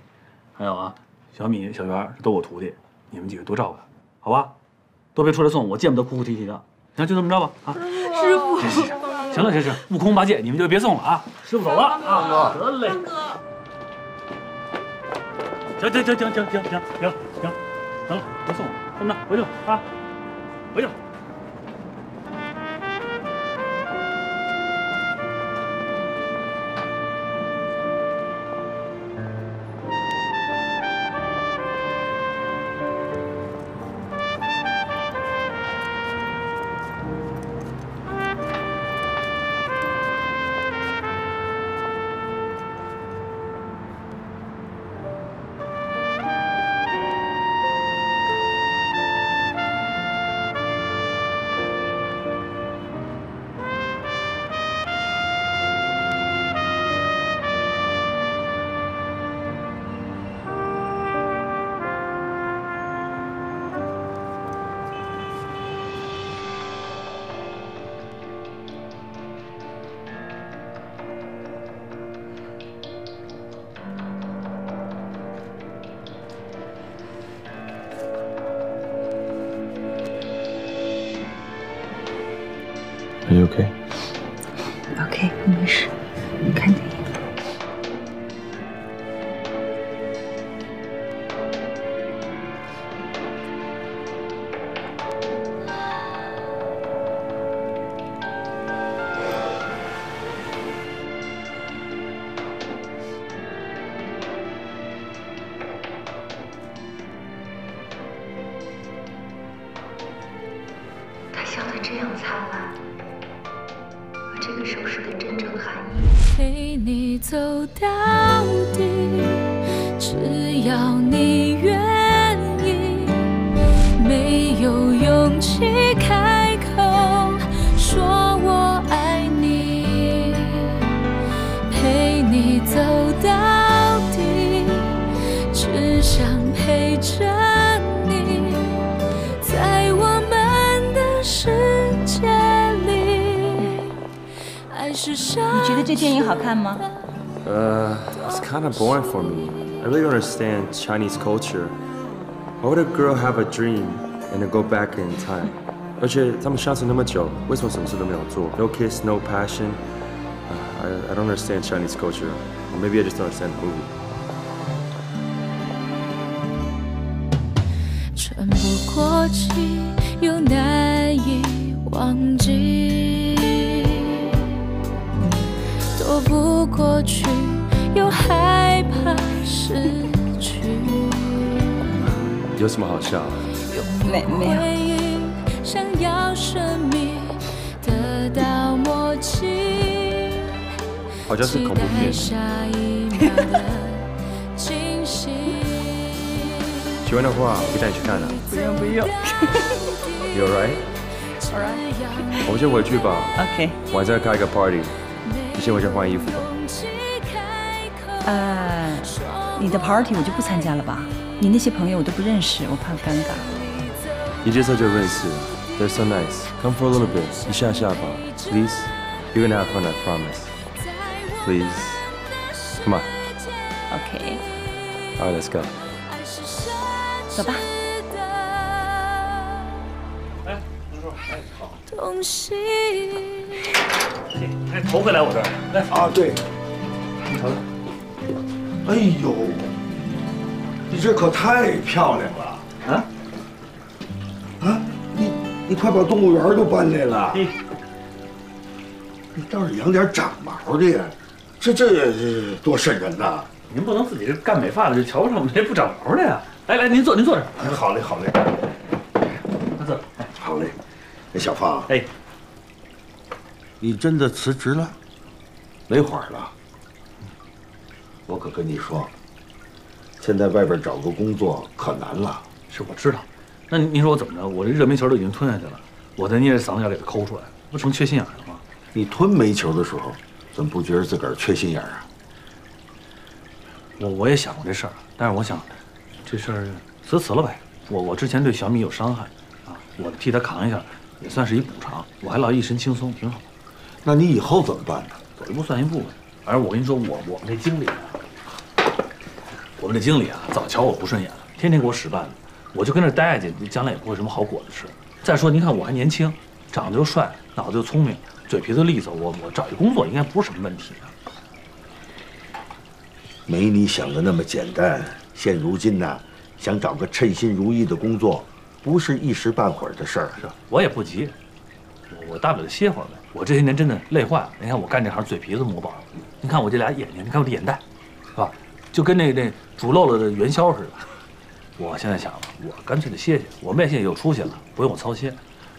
还有啊，小米、小圆都我徒弟，你们几个多照顾他，好吧？都别出来送我，见不得哭哭啼啼的。行，就这么着吧啊！师傅，行行行，行了，行行，悟空八戒，你们就别送了啊！师傅走了啊！得嘞。行行行行行行行行行，行了，别送了，这么着回去吧啊，回去吧。don't understand Chinese culture. Why would a girl have a dream and then go back in time? 而且他们相处那么久，为什么什么事都没有做？No kiss, no passion. Uh, I, I don't understand Chinese culture. Or maybe I just don't understand the movie. 喜欢的话，我可以带你去看啊。不用不用。You alright？Alright。我们先回去吧。OK。晚上开一个 party，你先回去换衣服吧。呃，你的 party 我就不参加了吧？你那些朋友我都不认识，我怕尴尬。你介绍就认识，They're so nice. Come for a little bit，一下下吧，Please. You're gonna have fun, I promise. Please. Come on. OK。Alright, let's go. 走吧。东西。哎，头回来我这儿来啊，对，你瞅瞅，哎呦，你这可太漂亮了啊！啊，你你快把动物园都搬来了。你倒是养点长毛的呀，这这这多瘆人呐！您不能自己这干美发的就瞧不上我们这不长毛的呀！来来，您坐，您坐这儿。哎好嘞，好嘞，那坐。好嘞。那小芳，哎，你真的辞职了？没话了。我可跟你说，现在外边找个工作可难了。是我知道，那您您说我怎么着？我这热煤球都已经吞下去了，我再捏着嗓子眼给它抠出来，不成缺心眼了吗？你吞煤球的时候，怎么不觉得自个儿缺心眼啊？我我也想过这事儿，但是我想，这事儿辞辞了呗。我我之前对小米有伤害，啊，我替他扛一下，也算是一补偿。我还老一身轻松，挺好。那你以后怎么办呢？走一步算一步呗。反正我跟你说，我我们这经理啊，我们这经理啊，早瞧我不顺眼了，天天给我使绊子，我就跟这待下去，将来也不会什么好果子吃。再说，您看我还年轻，长得又帅，脑子又聪明，嘴皮子利索，我我找一工作应该不是什么问题啊。没你想的那么简单。现如今呢，想找个称心如意的工作，不是一时半会儿的事儿。是，我也不急，我我大不了歇会儿呗。我这些年真的累坏了。你看我干这行，嘴皮子磨薄了。你看我这俩眼睛，你看我这眼袋，是吧？就跟那那煮漏了的元宵似的。我现在想了，我干脆就歇歇。我妹现在有出息了，不用我操心。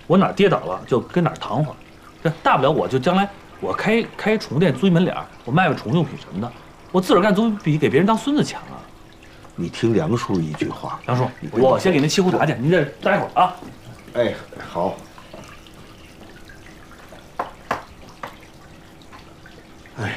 我哪跌倒了就跟哪躺会儿。这大不了我就将来我开开宠物店租一门脸，我卖卖宠物用品什么的。我自个儿干总比给别人当孙子强啊！你听梁叔一句话，梁叔，我先给您沏壶茶去，您这待会儿啊。哎，好。哎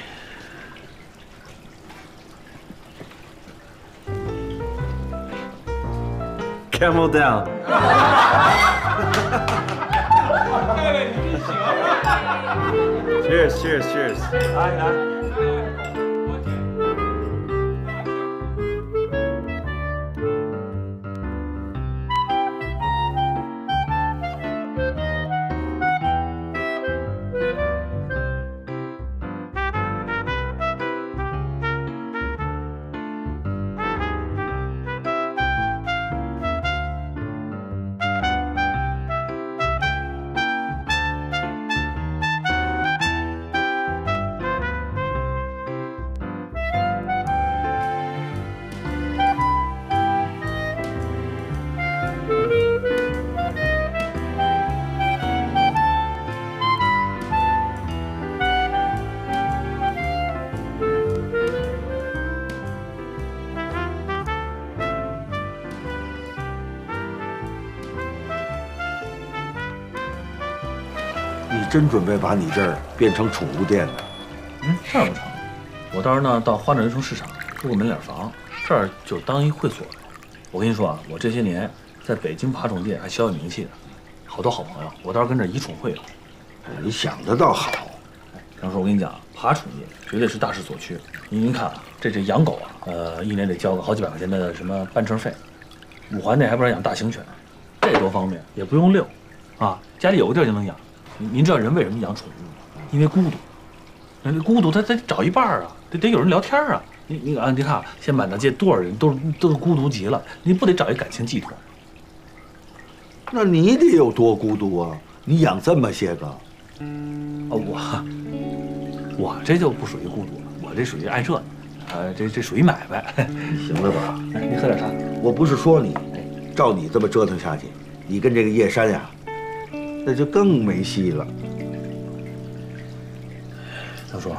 ，Camel down. cheers, cheers, cheers. 来来。真准备把你这儿变成宠物店呢？嗯，这样不成。我到时候呢到花鸟鱼虫市场租个门脸房，这儿就当一会所。我跟你说啊，我这些年在北京爬宠界还小有名气的，好多好朋友。我到时候跟这儿以宠会了。你想的倒好。张叔，我跟你讲，爬宠业绝对是大势所趋。您看啊，这这养狗啊，呃，一年得交个好几百块钱的什么办证费。五环内还不让养大型犬，这多方便，也不用遛，啊，家里有个地儿就能养。您您知道人为什么养宠物吗？因为孤独。人家孤独，他得找一半啊，得得有人聊天啊。你你啊，你看啊，现在满大街多少人都是都是孤独极了，你不得找一感情寄托？那你得有多孤独啊？你养这么些个，啊，我我这就不属于孤独了，我这属于爱热闹，呃，这这属于买卖。行了吧？来，您喝点茶。我不是说你，照你这么折腾下去，你跟这个叶山呀，那就更没戏了。大叔，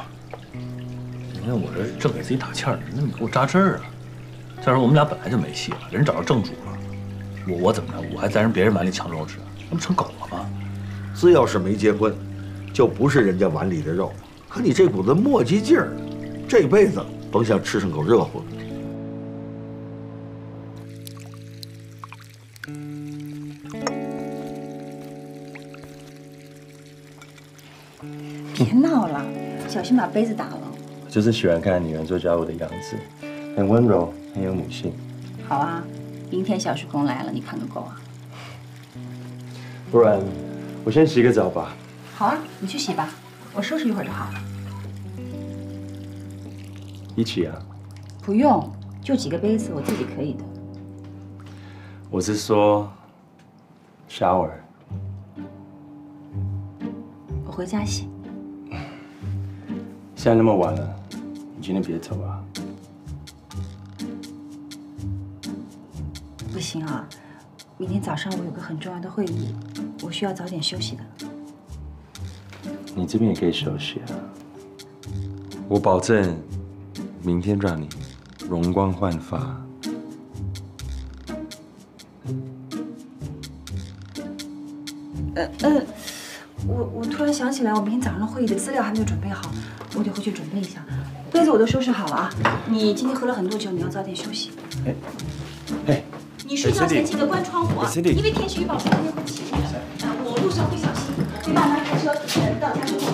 你看我这正给自己打气儿呢，那你给我扎针儿啊！再说我们俩本来就没戏了，人找着正主了，我我怎么着？我还在人别人碗里抢肉吃，那不成狗了吗？只要是没结婚，就不是人家碗里的肉。可你这股子磨叽劲儿，这辈子甭想吃上口热乎的。小心把杯子打了。我就是喜欢看女人做家务的样子，很温柔，很有母性。好啊，明天小时工来了，你看个够啊！不然我先洗个澡吧。好啊，你去洗吧，我收拾一会儿就好了。一起啊？不用，就几个杯子，我自己可以的。我是说，shower。我回家洗。现在那么晚了，你今天别走啊。不行啊，明天早上我有个很重要的会议，我需要早点休息的。你这边也可以休息啊。我保证，明天让你容光焕发。呃呃，我我突然想起来，我明天早上的会议的资料还没有准备好，我得回去准备一下。杯子我都收拾好了啊。你今天喝了很多酒，你要早点休息。哎，哎，你睡觉前记得关窗户啊，因为天气预报说今天会起雾的。啊，我路上会小心，会慢慢开车，等到家之后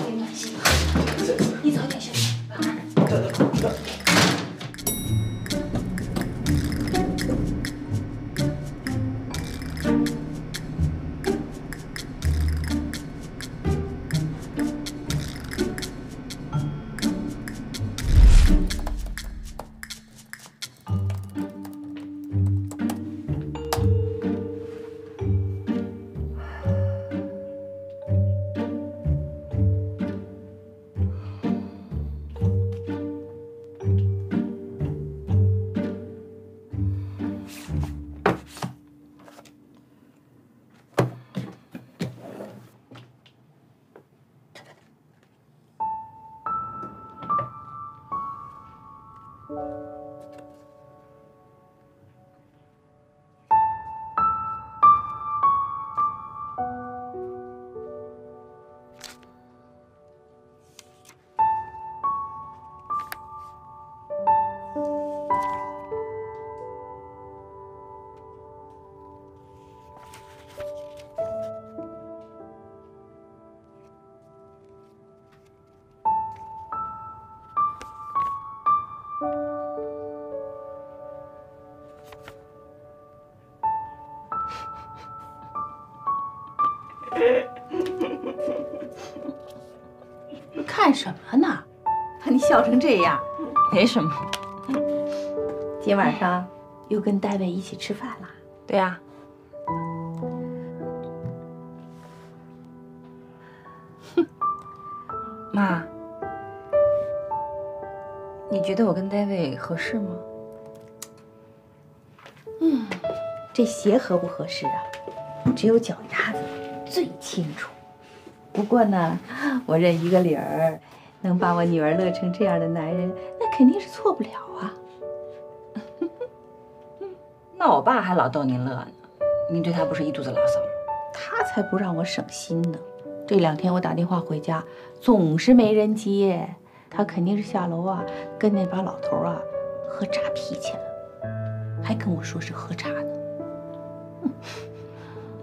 看什么呢？把你笑成这样，没什么。今晚上又跟戴维一起吃饭了？对呀、妈，你觉得我跟 David 合适吗？嗯，这鞋合不合适啊？只有脚丫子最清楚。不过呢，我认一个理儿，能把我女儿乐成这样的男人，那肯定是错不了啊。那我爸还老逗您乐呢，您对他不是一肚子牢骚吗？他才不让我省心呢。这两天我打电话回家，总是没人接，他肯定是下楼啊，跟那把老头啊喝扎啤去了，还跟我说是喝茶呢。哼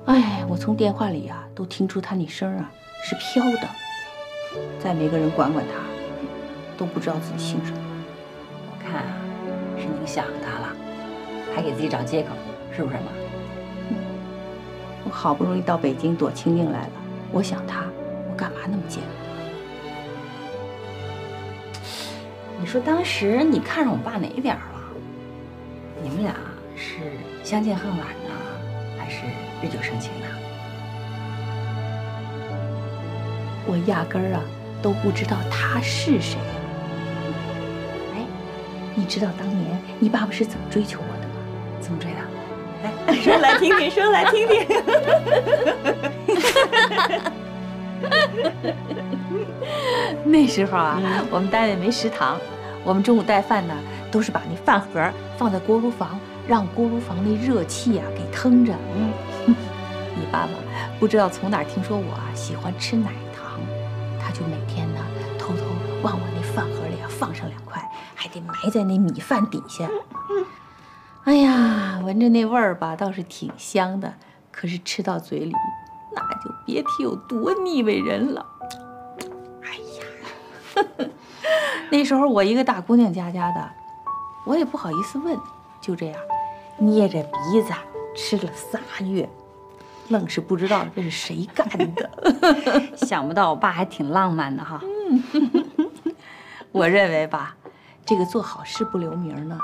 哎，我从电话里啊都听出他那声啊是飘的，再没个人管管他，都不知道自己姓什么。我看啊，是您想他了，还给自己找借口，是不是妈？我好不容易到北京躲清静来了，我想他，我干嘛那么贱？你说当时你看上我爸哪一点了？你们俩是相见恨晚呢，还是日久生情呢？我压根儿啊都不知道他是谁。哎，你知道当年你爸爸是怎么追求我的吗？怎么追的？来，说来听听，说来听听。那时候啊，我们单位没食堂，我们中午带饭呢，都是把那饭盒放在锅炉房，让锅炉房那热气啊给腾着。嗯，你爸爸不知道从哪儿听说我啊喜欢吃奶就每天呢偷偷往我那饭盒里啊放上两块，还得埋在那米饭底下。哎呀，闻着那味儿吧，倒是挺香的，可是吃到嘴里，那就别提有多腻味人了。哎呀，那时候我一个大姑娘家家的，我也不好意思问，就这样捏着鼻子吃了仨月。愣是不知道这是谁干的。想不到我爸还挺浪漫的哈。我认为吧，这个做好事不留名呢，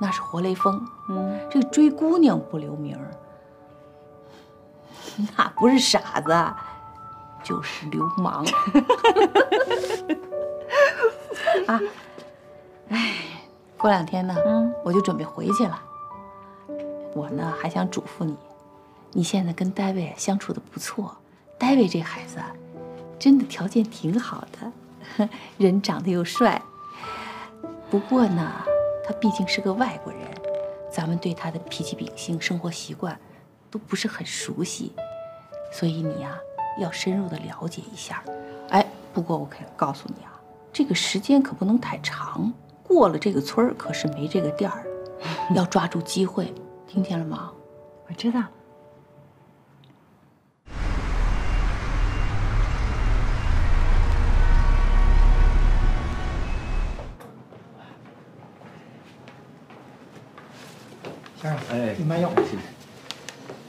那是活雷锋。嗯，这个追姑娘不留名，那不是傻子，就是流氓。啊，哎，过两天呢，嗯，我就准备回去了。我呢还想嘱咐你，你现在跟戴维相处的不错，戴维这孩子啊，真的条件挺好的，人长得又帅。不过呢，他毕竟是个外国人，咱们对他的脾气秉性、生活习惯都不是很熟悉，所以你呀要深入的了解一下。哎，不过我可以告诉你啊，这个时间可不能太长，过了这个村儿可是没这个店儿，要抓住机会。听见了吗？我知道。先生，哎，你慢用。谢谢。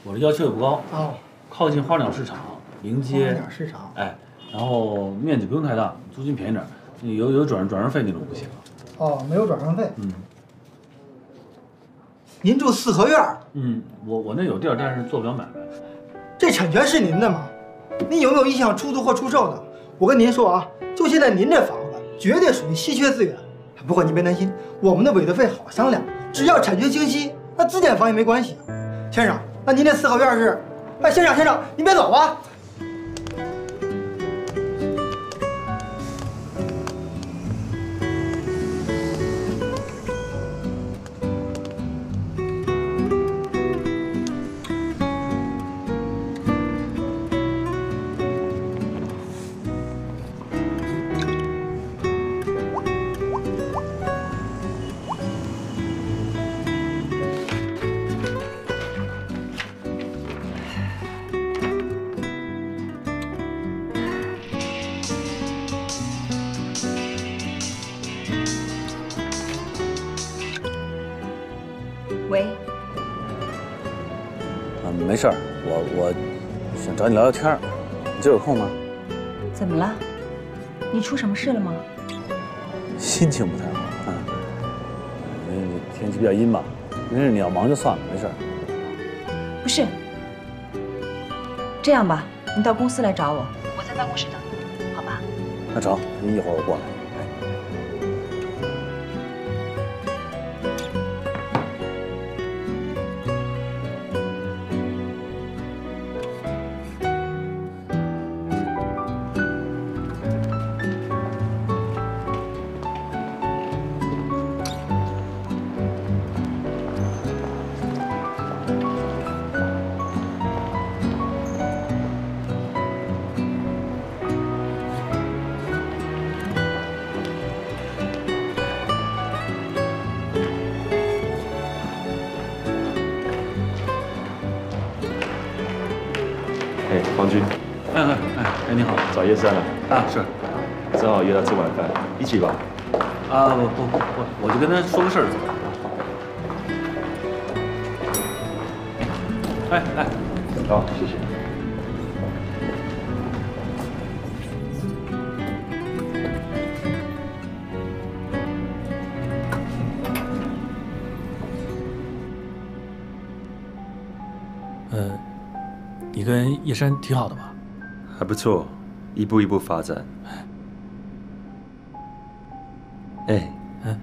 我的要求也不高哦，靠近花鸟市场，临街。花鸟市场。哎，然后面积不用太大，租金便宜点，有有转转让费那种不行。哦，没有转让费。嗯。您住四合院嗯，我我那有地儿，但是做不了买卖。这产权是您的吗？您有没有意向出租或出售呢？我跟您说啊，就现在您这房子绝对属于稀缺资源。不过您别担心，我们的委托费好商量，只要产权清晰，那自建房也没关系。先生，那您这四合院是？哎，先生先生，您别走啊！找你聊聊天儿，你今儿有空吗？怎么了？你出什么事了吗？心情不太好啊，因为天气比较阴嘛。没事，你要忙就算了，没事。不是，这样吧，你到公司来找我，我在办公室等你，好吧？那成，你一会儿我过来。叶三了。啊，是。正好约他吃晚饭，一起吧。啊不不不，我就跟他说个事儿。哎哎，好，谢谢。呃，你跟叶山挺好的吧？还不错，一步一步发展。哎，嗯，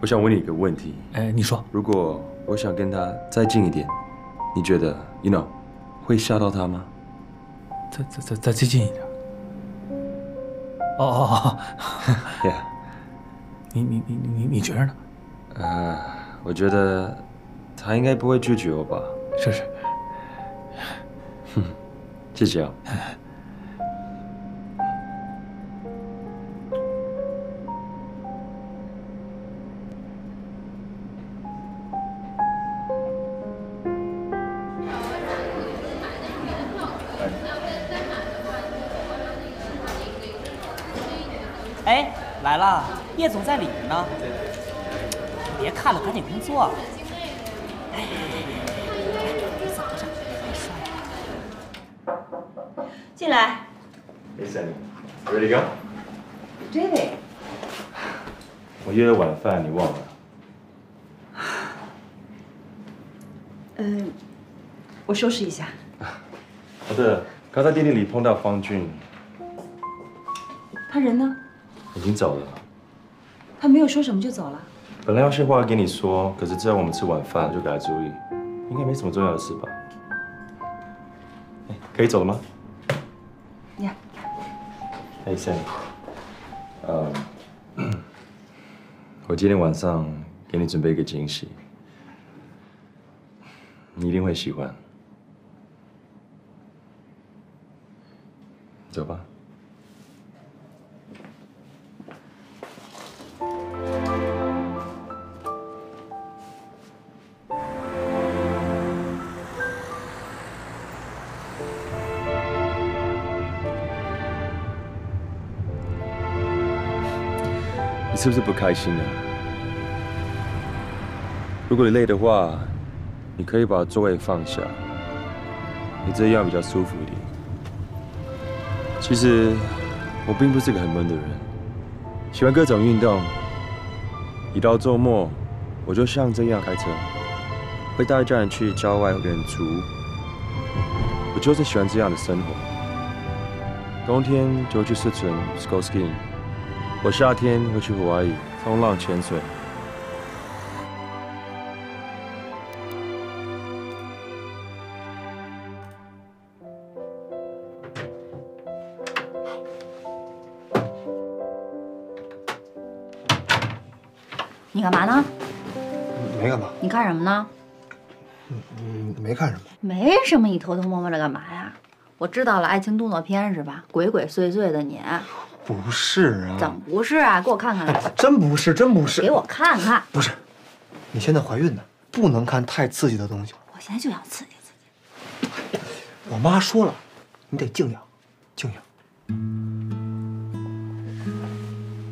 我想问你一个问题。哎，你说。如果我想跟他再近一点，你觉得，you know，会吓到他吗？再再再再接近一点。哦哦哦。Yeah。你你你你你觉着呢？呃，我觉得他应该不会拒绝我吧。是是。哼，谢谢啊。叶总在里面呢。别看了，赶紧工作。哎，怎么着？太帅了。进来。Hey Sunny, ready to go? David，我约了晚饭，你忘了？嗯，我收拾一下。哦，对了，刚在电梯里碰到方俊，他人呢？已经走了。他没有说什么就走了。本来有些话要跟你说，可是知道我们吃晚饭，就改了主意。应该没什么重要的事吧？哎可以走了吗？呀。哎，Sunny，呃，我今天晚上给你准备一个惊喜，你一定会喜欢。走吧。是不是不开心啊？如果你累的话，你可以把座位放下，你这样比较舒服一点。其实我并不是个很闷的人，喜欢各种运动。一到周末，我就像这样开车，会带家人去郊外远足。我就是喜欢这样的生活。冬天就去四川去搞 skiing，我夏天会去户外冲浪潜水。你干嘛呢？没干嘛，你看什么呢？嗯，没看什么。没什么，你偷偷摸摸的干嘛呀？我知道了，爱情动作片是吧？鬼鬼祟祟的你，不是啊，怎么不是啊？给我看看来，真不是，真不是。给我看看。不是，你现在怀孕呢，不能看太刺激的东西。我现在就想刺激刺激。我妈说了，你得静养，静养。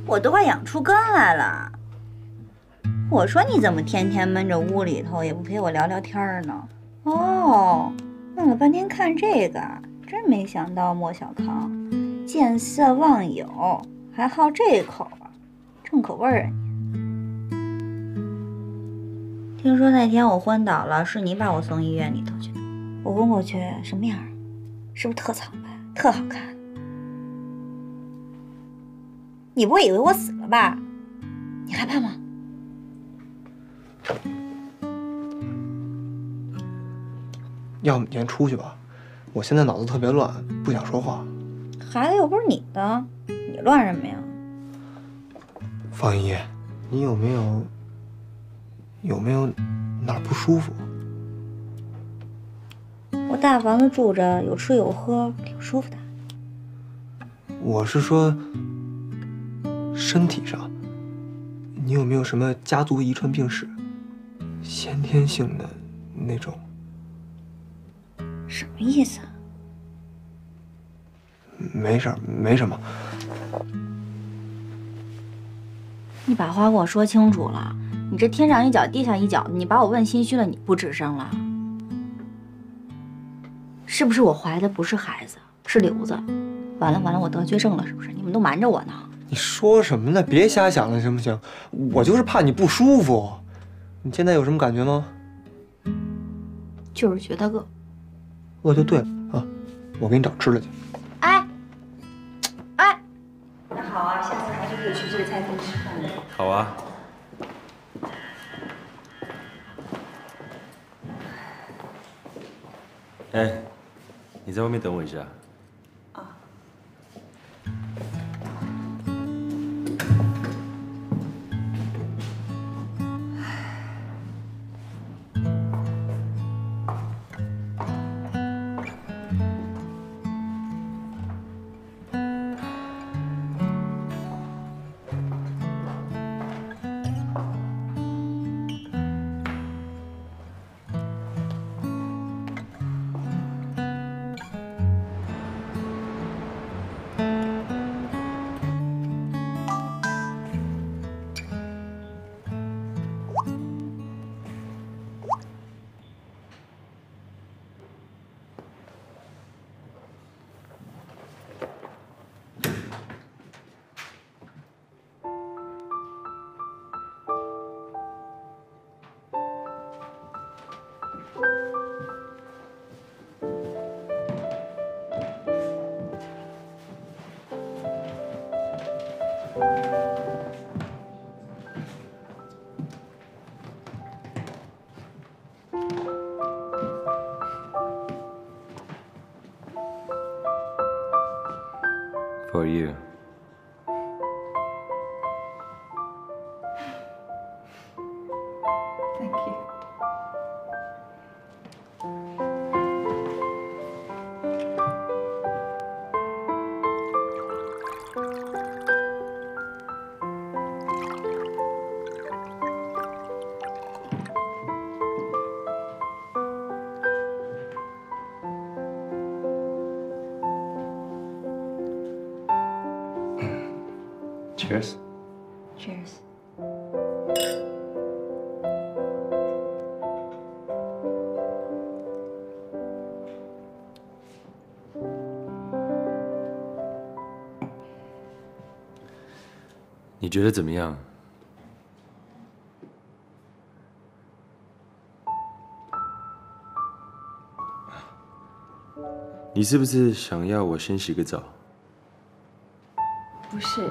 我都快养出根来了。我说你怎么天天闷着屋里头，也不陪我聊聊天呢？哦，弄了半天看这个，真没想到莫小康见色忘友，还好这口啊，重口味儿啊你！听说那天我昏倒了，是你把我送医院里头去的。我昏过去什么样？是不是特苍白，特好看？你不会以为我死了吧？你害怕吗？要不你先出去吧，我现在脑子特别乱，不想说话。孩子又不是你的，你乱什么呀？方姨，你有没有有没有哪儿不舒服？我大房子住着，有吃有喝，挺舒服的。我是说身体上，你有没有什么家族遗传病史？先天性的那种？什么意思啊？没事，没什么。你把话给我说清楚了。你这天上一脚地下一脚，你把我问心虚了，你不吱声了？是不是我怀的不是孩子，是瘤子？完了完了，我得绝症了是不是？你们都瞒着我呢。你说什么呢？别瞎想了，行不行？我就是怕你不舒服。你现在有什么感觉吗？就是觉得饿。饿就对了啊！我给你找吃的去。好啊。哎，你在外面等我一下。For you. 你觉得怎么样？你是不是想要我先洗个澡？不是，